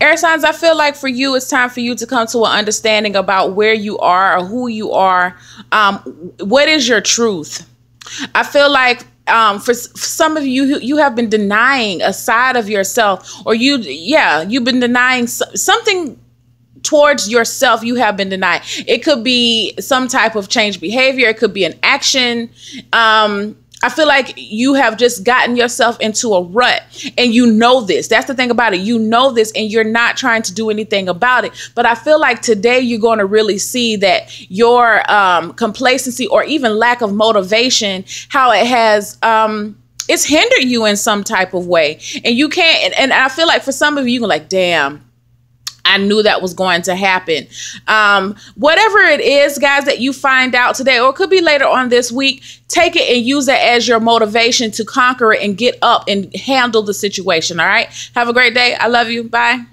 Air signs, I feel like for you, it's time for you to come to an understanding about where you are or who you are. Um, what is your truth? I feel like um, for, for some of you, you have been denying a side of yourself, or you, yeah, you've been denying something towards yourself you have been denied it could be some type of change behavior it could be an action um I feel like you have just gotten yourself into a rut and you know this. That's the thing about it. You know this and you're not trying to do anything about it. But I feel like today you're going to really see that your um, complacency or even lack of motivation, how it has. Um, it's hindered you in some type of way and you can't and, and i feel like for some of you like damn I knew that was going to happen. Um, whatever it is, guys, that you find out today, or it could be later on this week, take it and use it as your motivation to conquer it and get up and handle the situation. All right. Have a great day. I love you. Bye.